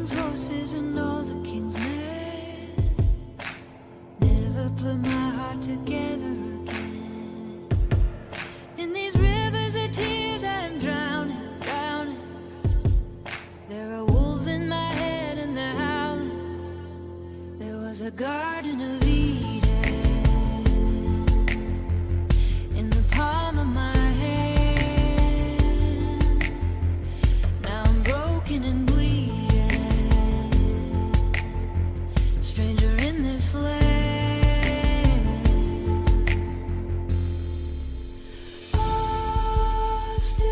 king's horses and all the king's men. Never put my heart together again. In these rivers of tears, I'm drowning, drowning. There are wolves in my head and they're howling. There was a garden of Eden. Lost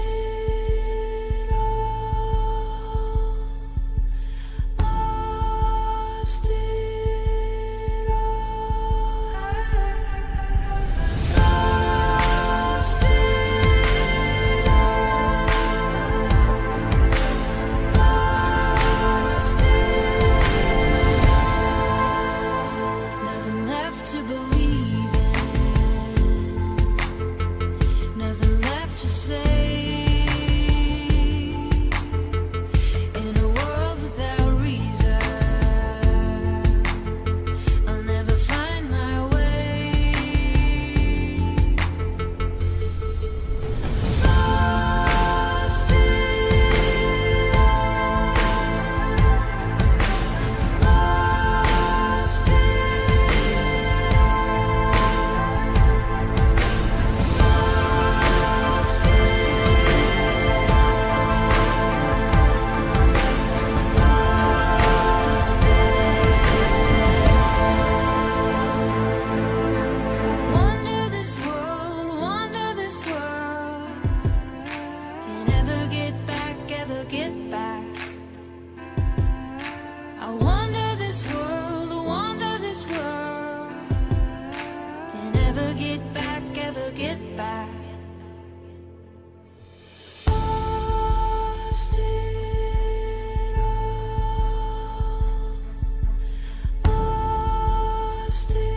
get back, ever get back. Lost it all. Lost it